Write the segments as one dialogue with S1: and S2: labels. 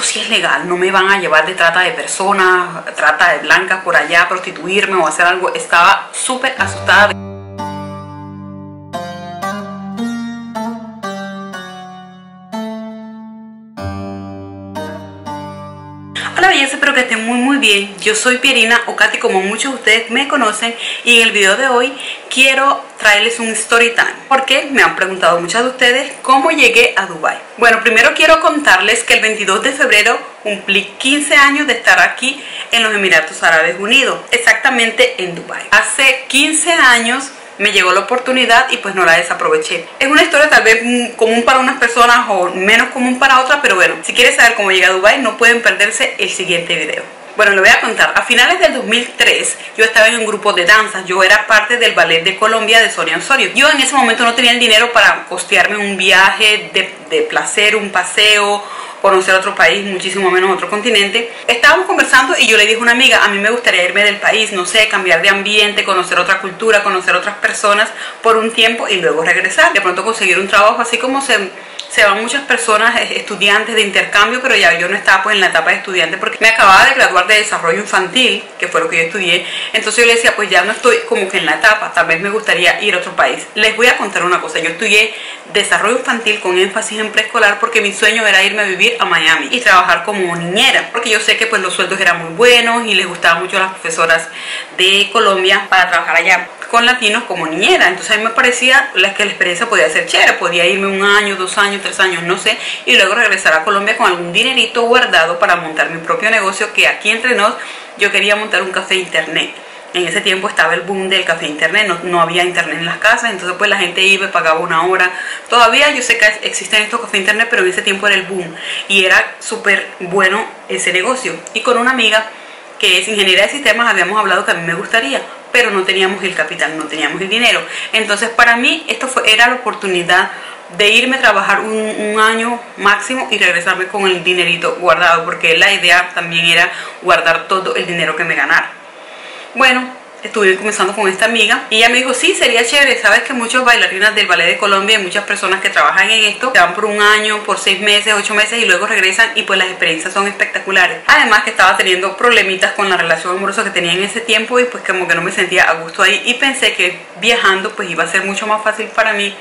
S1: esto sí es legal, no me van a llevar de trata de personas, trata de blancas por allá, prostituirme o hacer algo. Estaba súper asustada. Que estén muy muy bien. Yo soy Pierina o Katy como muchos de ustedes me conocen y en el video de hoy quiero traerles un story time porque me han preguntado muchas de ustedes cómo llegué a Dubai. Bueno, primero quiero contarles que el 22 de febrero cumplí 15 años de estar aquí en los Emiratos Árabes Unidos, exactamente en Dubai. Hace 15 años me llegó la oportunidad y pues no la desaproveché. Es una historia tal vez común para unas personas o menos común para otras, pero bueno, si quieres saber cómo llegué a Dubai no pueden perderse el siguiente video. Bueno, le voy a contar. A finales del 2003 yo estaba en un grupo de danzas. Yo era parte del ballet de Colombia de Sonia Osorio. Yo en ese momento no tenía el dinero para costearme un viaje de placer, un paseo conocer otro país, muchísimo menos otro continente. Estábamos conversando y yo le dije a una amiga, a mí me gustaría irme del país, no sé, cambiar de ambiente, conocer otra cultura, conocer otras personas por un tiempo y luego regresar. De pronto conseguir un trabajo así como se se van muchas personas, eh, estudiantes de intercambio, pero ya yo no estaba pues en la etapa de estudiante porque me acababa de graduar de desarrollo infantil, que fue lo que yo estudié. Entonces yo le decía, pues ya no estoy como que en la etapa, tal vez me gustaría ir a otro país. Les voy a contar una cosa, yo estudié desarrollo infantil con énfasis en preescolar porque mi sueño era irme a vivir a Miami y trabajar como niñera, porque yo sé que pues los sueldos eran muy buenos y les gustaban mucho las profesoras de Colombia para trabajar allá con latinos como niñera. Entonces a mí me parecía que la experiencia podía ser chévere. Podía irme un año, dos años, tres años, no sé. Y luego regresar a Colombia con algún dinerito guardado para montar mi propio negocio. Que aquí entre nos yo quería montar un café internet. En ese tiempo estaba el boom del café internet, no, no, había internet en las casas, entonces pues la gente iba pagaba una hora. Todavía yo sé que existen estos cafés internet, pero en ese tiempo era el boom y era súper bueno ese negocio. Y con una amiga que es ingeniera de sistemas habíamos hablado que a mí me gustaría, pero no teníamos el capital, no teníamos el dinero. Entonces para mí esto fue, era la oportunidad de irme a trabajar un, un, año máximo y regresarme con el dinerito guardado, porque la idea también era guardar todo el dinero que me ganara. Bueno, estuve comenzando con esta amiga y ella me dijo, sí, sería chévere, sabes que muchos bailarinas del ballet de Colombia y muchas personas que trabajan en esto se van por un año, por seis meses, ocho meses y luego regresan y pues las experiencias son espectaculares. Además que estaba teniendo problemitas con la relación amorosa que tenía en ese tiempo y pues como que no me sentía a gusto ahí y pensé que viajando pues iba a ser mucho más fácil para mí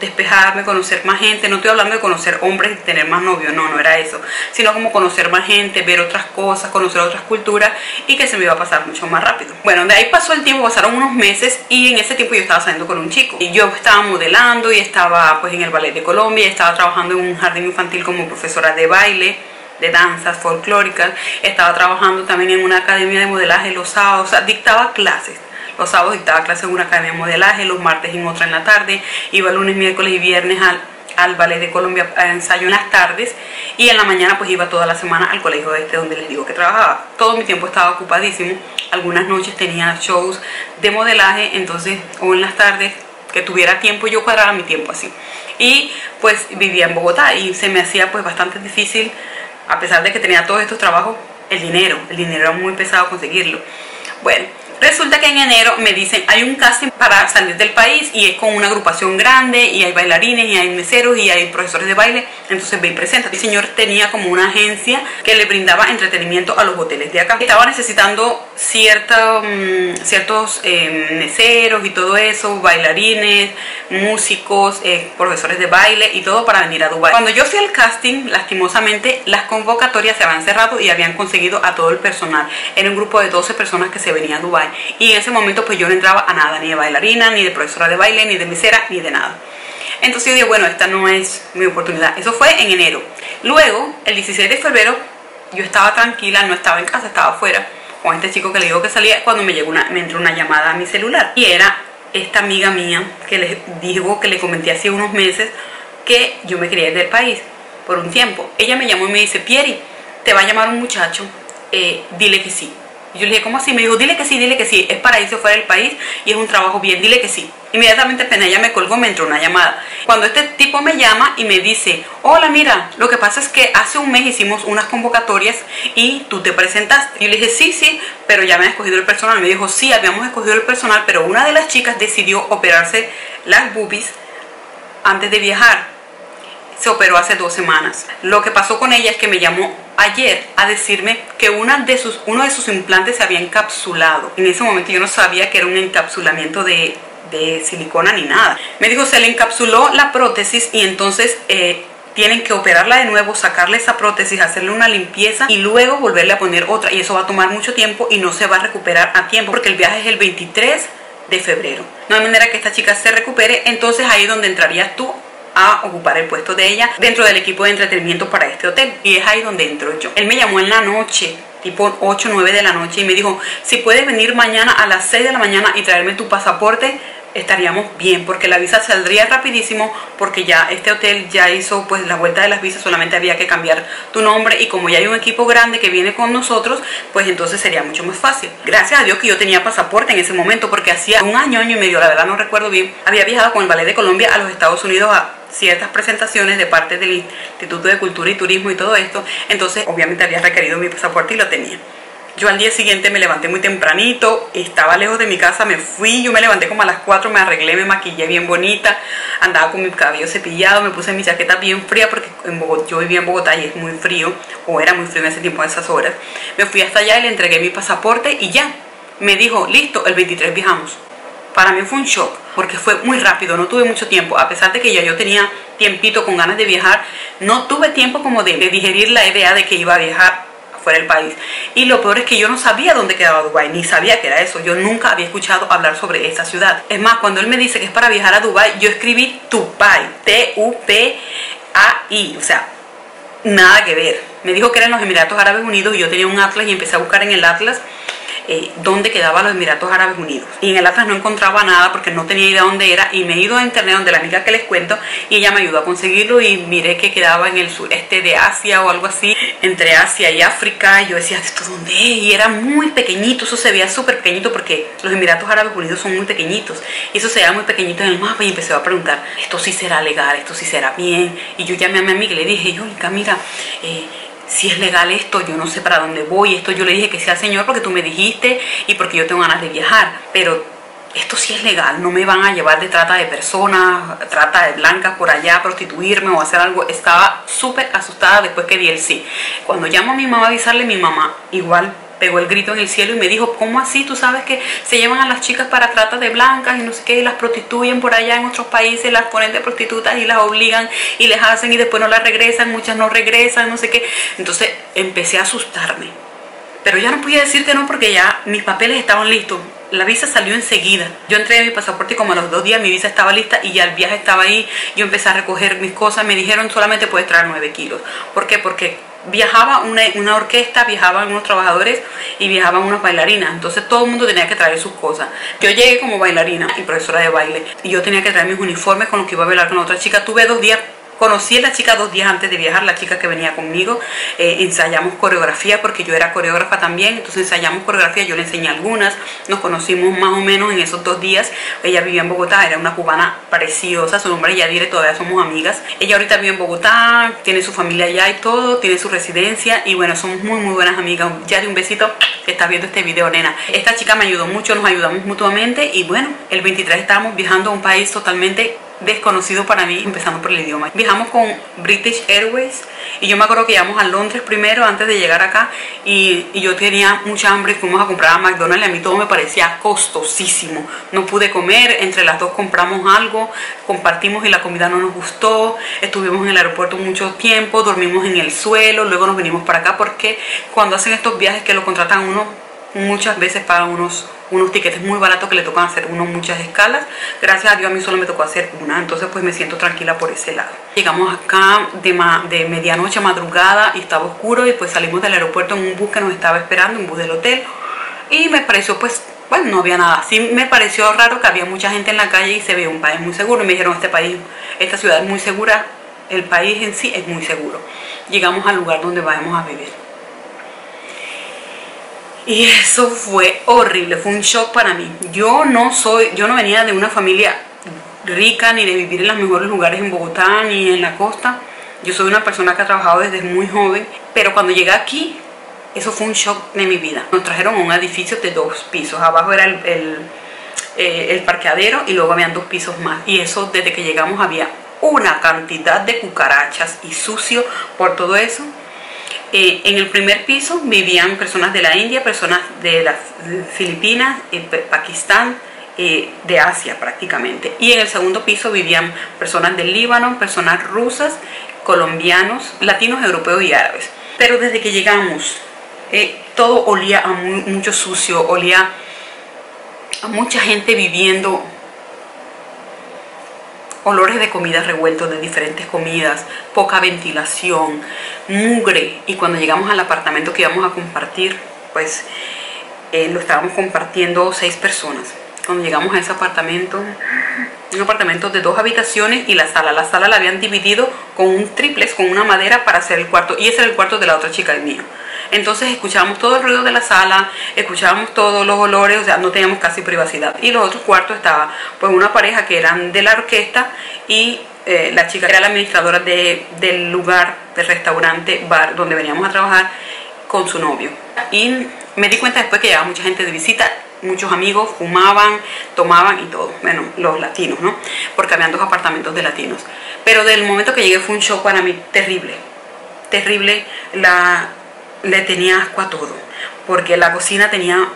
S1: despejarme, conocer más gente. No estoy hablando de conocer hombres y tener más novios, no, no era eso. Sino como conocer más gente, ver otras cosas, conocer otras culturas y que se me iba a pasar mucho más rápido. Bueno, de ahí pasó el tiempo, pasaron unos meses y en ese tiempo yo estaba saliendo con un chico. Y yo estaba modelando y estaba pues en el ballet de Colombia, estaba trabajando en un jardín infantil como profesora de baile de danzas folclóricas, estaba trabajando también en una academia de modelaje los sábados, o sea, dictaba clases los sábados dictaba clases en una academia de modelaje, los martes en otra en la tarde, iba lunes, miércoles y viernes al, al ballet de Colombia a ensayo en las tardes y en la mañana pues iba toda la semana al colegio este donde les digo que trabajaba. Todo mi tiempo estaba ocupadísimo, algunas noches tenía shows de modelaje, entonces o en las tardes que tuviera tiempo yo cuadraba mi tiempo así. Y pues vivía en Bogotá y se me hacía pues bastante difícil, a pesar de que tenía todos estos trabajos, el dinero, el dinero era muy pesado conseguirlo. Bueno, Resulta que en enero me dicen, hay un casting para salir del país y es con una agrupación grande y hay bailarines y hay meseros y hay profesores de baile, entonces ve y presenta. El señor tenía como una agencia que le brindaba entretenimiento a los hoteles de acá. Estaba necesitando cierta, mm, ciertos eh, meseros y todo eso, bailarines, músicos, eh, profesores de baile y todo para venir a Dubai. Cuando yo fui al casting, lastimosamente las convocatorias se habían cerrado y habían conseguido a todo el personal. Era un grupo de 12 personas que se venía a Dubai y en ese momento pues yo no entraba a nada, ni de bailarina, ni de profesora de baile, ni de mesera, ni de nada. Entonces yo dije, bueno, esta no es mi oportunidad. Eso fue en enero. Luego, el 16 de febrero, yo estaba tranquila, no estaba en casa, estaba afuera con este chico que le digo que salía cuando me llegó una, me entró una llamada a mi celular. Y era esta amiga mía que le digo que le comenté hace unos meses que yo me quería ir del país por un tiempo. Ella me llamó y me dice, Pieri, te va a llamar un muchacho, eh, dile que sí. Yo le dije, ¿cómo así? Me dijo, dile que sí, dile que sí, es para irse fuera del país y es un trabajo bien, dile que sí. Inmediatamente apenas ella me colgó, me entró una llamada. Cuando este tipo me llama y me dice, hola, mira, lo que pasa es que hace un mes hicimos unas convocatorias y tú te presentaste. Yo le dije, sí, sí, pero ya me han escogido el personal. Me dijo, sí, habíamos escogido el personal, pero una de las chicas decidió operarse las boobies antes de viajar se operó hace dos semanas. Lo que pasó con ella es que me llamó ayer a decirme que una de sus, uno de sus implantes se había encapsulado. En ese momento yo no sabía que era un encapsulamiento de, de silicona ni nada. Me dijo, se le encapsuló la prótesis y entonces... Eh, tienen que operarla de nuevo, sacarle esa prótesis, hacerle una limpieza y luego volverle a poner otra. Y eso va a tomar mucho tiempo y no se va a recuperar a tiempo porque el viaje es el 23 de febrero. No hay manera que esta chica se recupere, entonces ahí es donde entrarías tú a ocupar el puesto de ella dentro del equipo de entretenimiento para este hotel. Y es ahí donde entro yo. Él me llamó en la noche tipo 8 o 9 de la noche y me dijo, si puedes venir mañana a las 6 de la mañana y traerme tu pasaporte, estaríamos bien porque la visa saldría rapidísimo porque ya este hotel ya hizo pues la vuelta de las visas solamente había que cambiar tu nombre y como ya hay un equipo grande que viene con nosotros pues entonces sería mucho más fácil. Gracias a Dios que yo tenía pasaporte en ese momento porque hacía un año año y medio la verdad no recuerdo bien había viajado con el ballet de Colombia a los Estados Unidos a ciertas presentaciones de parte del Instituto de Cultura y Turismo y todo esto entonces obviamente había requerido mi pasaporte y lo tenía yo al día siguiente me levanté muy tempranito, estaba lejos de mi casa, me fui, yo me levanté como a las 4, me arreglé, me maquillé bien bonita, andaba con mi cabello cepillado, me puse mi chaqueta bien fría porque en yo vivía en Bogotá y es muy frío, o era muy frío en ese tiempo, en esas horas. Me fui hasta allá y le entregué mi pasaporte y ya, me dijo, listo, el 23 viajamos. Para mí fue un shock porque fue muy rápido, no tuve mucho tiempo, a pesar de que ya yo tenía tiempito con ganas de viajar, no tuve tiempo como de digerir la idea de que iba a viajar fuera del país. Y lo peor es que yo no sabía dónde quedaba Dubai, ni sabía que era eso. Yo nunca había escuchado hablar sobre esa ciudad. Es más, cuando él me dice que es para viajar a Dubai, yo escribí Dubai, T-U-P-A-I, o sea, nada que ver. Me dijo que eran los Emiratos Árabes Unidos y yo tenía un atlas y empecé a buscar en el atlas eh, dónde quedaban los Emiratos Árabes Unidos. Y en el Atlas no encontraba nada porque no tenía idea dónde era y me he ido a internet donde la amiga que les cuento y ella me ayudó a conseguirlo y miré que quedaba en el sureste de Asia o algo así, entre Asia y África. Y yo decía, ¿esto dónde es? Y era muy pequeñito, eso se veía súper pequeñito porque los Emiratos Árabes Unidos son muy pequeñitos. Y eso se veía muy pequeñito en el mapa y empecé a preguntar, ¿esto sí será legal? ¿Esto sí será bien? Y yo llamé a mi amiga y le dije, Yolika, mira, eh, si es legal esto, yo no sé para dónde voy, esto yo le dije que sea señor porque tú me dijiste y porque yo tengo ganas de viajar, pero esto sí es legal, no me van a llevar de trata de personas, trata de blancas por allá, prostituirme o hacer algo. Estaba súper asustada después que di el sí. Cuando llamo a mi mamá a avisarle, mi mamá igual pegó el grito en el cielo y me dijo, ¿cómo así? Tú sabes que se llevan a las chicas para trata de blancas y no sé qué, y las prostituyen por allá en otros países, las ponen de prostitutas y las obligan y les hacen y después no las regresan, muchas no regresan, no sé qué. Entonces empecé a asustarme. Pero ya no podía decir que no porque ya mis papeles estaban listos. La visa salió enseguida. Yo entregué mi pasaporte y como a los dos días mi visa estaba lista y ya el viaje estaba ahí. Yo empecé a recoger mis cosas. Me dijeron solamente puedes traer 9 kilos. ¿Por qué? Porque viajaba una, una, orquesta, viajaban unos trabajadores y viajaban unas bailarinas. Entonces todo el mundo tenía que traer sus cosas. Yo llegué como bailarina y profesora de baile y yo tenía que traer mis uniformes con los que iba a bailar con otra chica. Tuve dos días Conocí a la chica dos días antes de viajar, la chica que venía conmigo. Eh, ensayamos coreografía porque yo era coreógrafa también, entonces ensayamos coreografía, yo le enseñé algunas. Nos conocimos más o menos en esos dos días. Ella vivía en Bogotá, era una cubana preciosa, su nombre es Yadire, todavía somos amigas. Ella ahorita vive en Bogotá, tiene su familia allá y todo, tiene su residencia y bueno, somos muy muy buenas amigas. Ya de un besito estás viendo este video, nena. Esta chica me ayudó mucho, nos ayudamos mutuamente y bueno, el 23 estábamos viajando a un país totalmente desconocido para mí, empezando por el idioma. Viajamos con British Airways y yo me acuerdo que íbamos a Londres primero antes de llegar acá y, yo tenía mucha hambre, fuimos a comprar a McDonald's y a mí todo me parecía costosísimo. No pude comer, entre las dos compramos algo, compartimos y la comida no nos gustó, estuvimos en el aeropuerto mucho tiempo, dormimos en el suelo, luego nos vinimos para acá porque cuando hacen estos viajes que lo contratan uno, muchas veces pagan unos unos tiquetes muy baratos que le tocan hacer uno muchas escalas. Gracias a Dios a mí solo me tocó hacer una, entonces pues me siento tranquila por ese lado. Llegamos acá de, de medianoche a madrugada y estaba oscuro y pues salimos del aeropuerto en un bus que nos estaba esperando, un bus del hotel. Y me pareció pues, bueno, no había nada. Sí me pareció raro que había mucha gente en la calle y se veía un país muy seguro. Me dijeron, este país, esta ciudad es muy segura, el país en sí es muy seguro. Llegamos al lugar donde vamos a vivir. Y eso fue horrible, fue un shock para mí. Yo no soy, yo no venía de una familia rica ni de vivir en los mejores lugares en Bogotá ni en la costa. Yo soy una persona que ha trabajado desde muy joven, pero cuando llegué aquí, eso fue un shock de mi vida. Nos trajeron a un edificio de dos pisos. Abajo era el, eh, el, parqueadero y luego habían dos pisos más. Y eso desde que llegamos había una cantidad de cucarachas y sucio por todo eso Eh, en el primer piso vivían personas de la India, personas de las Filipinas, eh, Pakistán, eh, de Asia prácticamente. Y en el segundo piso vivían personas del Líbano, personas rusas, colombianos, latinos, europeos y árabes. Pero desde que llegamos, todo olía a mucho sucio, olía a mucha gente viviendo olores de comida revueltos, de diferentes comidas, poca ventilación, mugre. Y cuando llegamos al apartamento que íbamos a compartir, pues eh, lo estábamos compartiendo seis personas. Cuando llegamos a ese apartamento, un apartamento de dos habitaciones y la sala. La sala la habían dividido con un triplex, con una madera para hacer el cuarto. Y ese era el cuarto de la otra chica, el mío. Entonces escuchábamos todo el ruido de la sala, escuchábamos todos los olores, o sea, no teníamos casi privacidad. Y los otros cuartos estaba pues una pareja que eran de la orquesta y eh, la chica era la administradora del lugar, del restaurante, bar donde veníamos a trabajar con su novio. Y me di cuenta después que llegaba mucha gente de visita, muchos amigos fumaban, tomaban y todo. Bueno, los latinos, ¿no? Porque habían dos apartamentos de latinos. Pero del momento que llegué fue un shock para mí terrible. Terrible la, le tenía asco a todo, porque la cocina tenía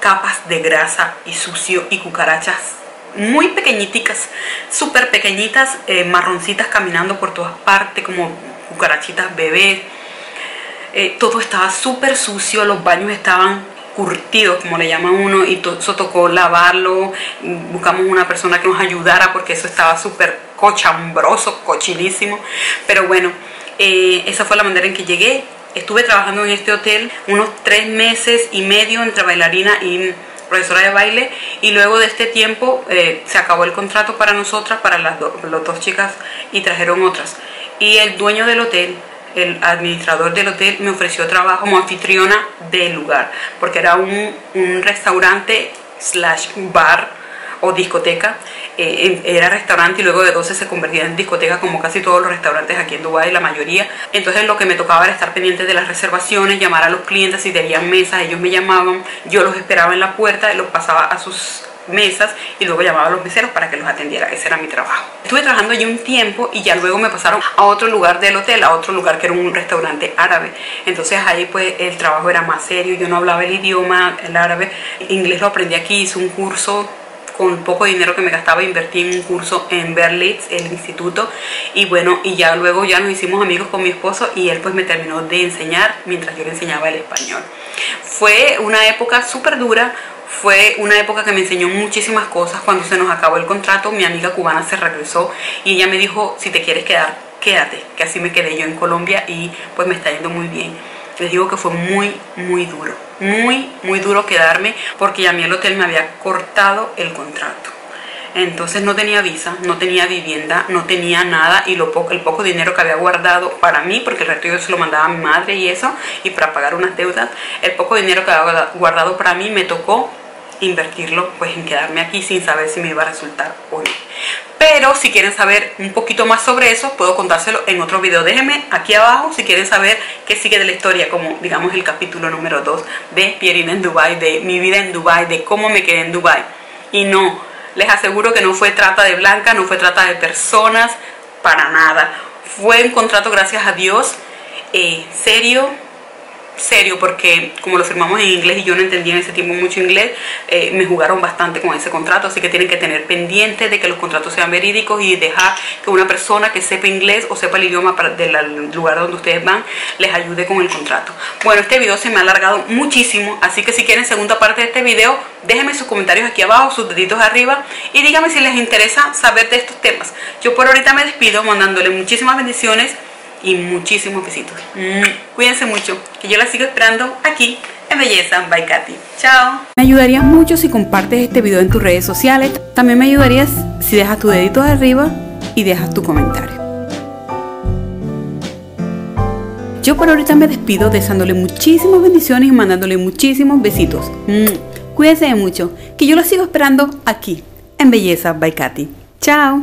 S1: capas de grasa y sucio y cucarachas muy pequeñitas, súper pequeñitas, eh, marroncitas caminando por todas partes como cucarachitas bebés. Eh, todo estaba súper sucio, los baños estaban curtidos, como le llama uno, y eso tocó lavarlo. Buscamos una persona que nos ayudara porque eso estaba súper cochambroso, cochinísimo. Pero bueno, eh, esa fue la manera en que llegué. Estuve trabajando en este hotel unos tres meses y medio entre bailarina y profesora de baile y luego de este tiempo eh, se acabó el contrato para nosotras, para las, dos chicas y trajeron otras. Y el dueño del hotel, el administrador del hotel me ofreció trabajo como anfitriona del lugar porque era un, un restaurante slash bar o discoteca eh, era restaurante y luego de 12 se convertía en discoteca como casi todos los restaurantes aquí en Dubái, la mayoría. Entonces lo que me tocaba era estar pendiente de las reservaciones, llamar a los clientes si tenían mesas, ellos me llamaban, yo los esperaba en la puerta, los pasaba a sus mesas y luego llamaba a los meseros para que los atendiera. Ese era mi trabajo. Estuve trabajando allí un tiempo y ya luego me pasaron a otro lugar del hotel, a otro lugar que era un restaurante árabe. Entonces ahí pues el trabajo era más serio, yo no hablaba el idioma, el árabe. inglés lo aprendí aquí, hice un curso con poco dinero que me gastaba invertí en un curso en Berlitz, el instituto y bueno, y ya luego ya nos hicimos amigos con mi esposo y él pues me terminó de enseñar mientras yo le enseñaba el español. Fue una época súper dura, fue una época que me enseñó muchísimas cosas. Cuando se nos acabó el contrato, mi amiga cubana se regresó y ella me dijo, si te quieres quedar, quédate, que así me quedé yo en Colombia y pues me está yendo muy bien les digo que fue muy, muy duro. Muy, muy duro quedarme porque ya a mí el hotel me había cortado el contrato. Entonces no tenía visa, no tenía vivienda, no tenía nada y lo poco, el poco dinero que había guardado para mí, porque el resto yo se lo mandaba a mi madre y eso, y para pagar unas deudas, el poco dinero que había guardado para mí me tocó invertirlo pues en quedarme aquí sin saber si me iba a resultar o no. Pero si quieren saber un poquito más sobre eso, puedo contárselo en otro video. Déjenme aquí abajo si quieren saber qué sigue de la historia, como digamos el capítulo número 2 de Pierina en Dubai, de mi vida en Dubai, de cómo me quedé en Dubai. Y no, les aseguro que no fue trata de blanca, no fue trata de personas, para nada. Fue un contrato, gracias a Dios, eh, serio, serio porque como lo firmamos en inglés y yo no entendía en ese tiempo mucho inglés, eh, me jugaron bastante con ese contrato, así que tienen que tener pendiente de que los contratos sean verídicos y dejar que una persona que sepa inglés o sepa el idioma del lugar donde ustedes van les ayude con el contrato. Bueno, este video se me ha alargado muchísimo, así que si quieren segunda parte de este video, déjenme sus comentarios aquí abajo, sus deditos arriba y díganme si les interesa saber de estos temas. Yo por ahorita me despido mandándole muchísimas bendiciones y muchísimos besitos. Mm, cuídense mucho, que yo la sigo esperando aquí en Belleza by Katy. Chao. Me ayudarías mucho si compartes este video en tus redes sociales. También me ayudarías si dejas tu dedito arriba y dejas tu comentario. Yo por ahorita me despido deseándole muchísimas bendiciones y mandándole muchísimos besitos. Mm, cuídense mucho, que yo la sigo esperando aquí en Belleza by Katy. Chao.